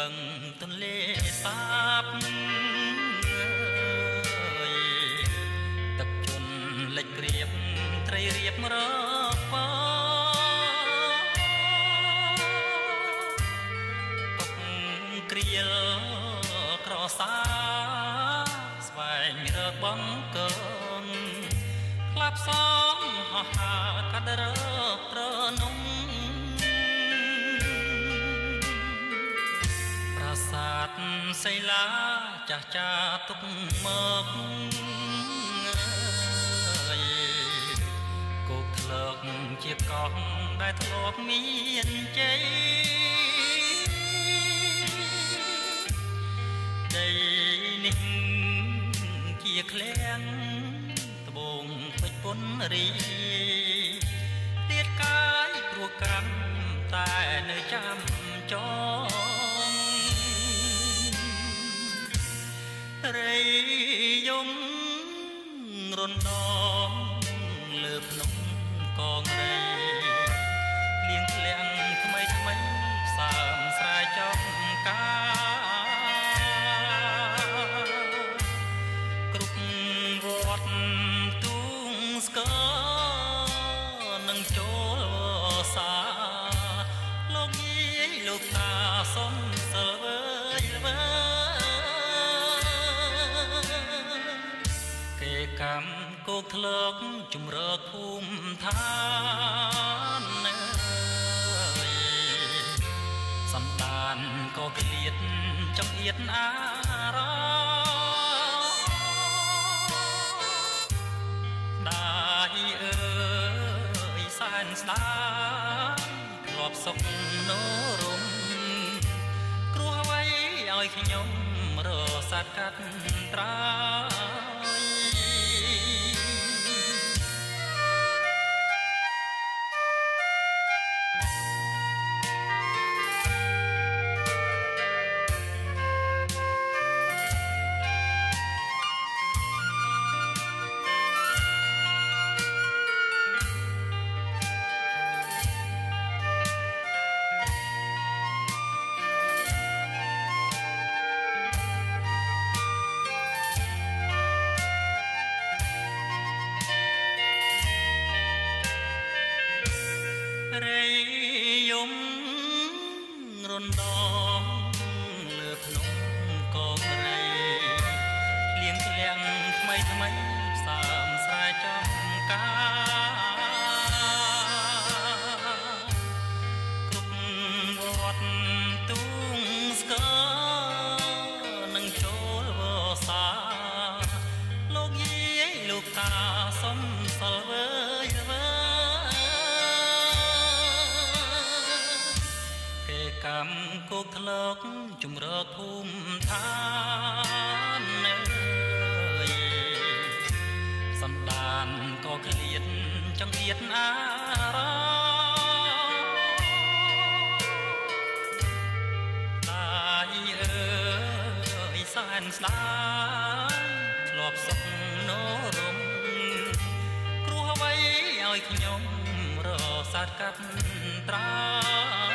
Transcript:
បឹងទន្លេសាបទឹកជន់លិចក្រៀបត្រីរៀបរកពុកគ្រៀលក្រសាស្វែងរកបងកើងក្លាប់សំហោះហាកាត់រ សីលាចាស់ចាទុកមកអើយគោកធ្លើកជាកោះដែលធ្លាប់មានជ័យដីនេះជាឃ្លាំងត្បូងពេជ្រពុនរី រីយំរំដងលើភ្នំកងរីលៀងធ្លាំងថ្មីថ្មីផ្សើមស្រែចំការគ្រប់វត្ត កម្មគោកធ្លើកជំរើភូមិឋានអើយសំដានក៏ក្លៀតចង្អៀតអារម្មណ៍ដាយអើយសែនស្ដាយធ្លាប់សុខនោរមគ្រោះអ្វីឲ្យខ្ញុំរសាត់កាត់ត្រា រំដងលើភ្នំកងរៃលៀងធ្លាំងថ្មីថ្មីផ្សើមស្រែចំការគ្រប់វត្តទូងស្គរនឹងចូលវសាលោកយាយលោកតាសុំសិល កម្មគោកធ្លើកជំរកភូមិឋានអើយសំដានក៏ក្លៀតចង្អៀតអារតាយអើយសែនស្ដាយធ្លាប់សុខនោរមគ្រោះអ្វីឲ្យខ្ញុំរសាត់កាត់ត្រា